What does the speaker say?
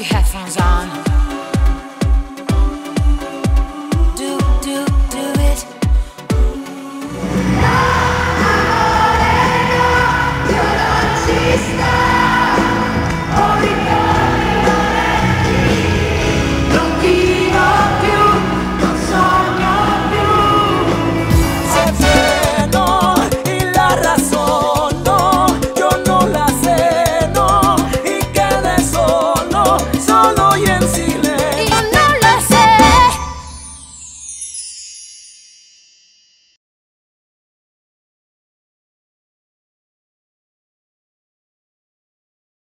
your headphones on.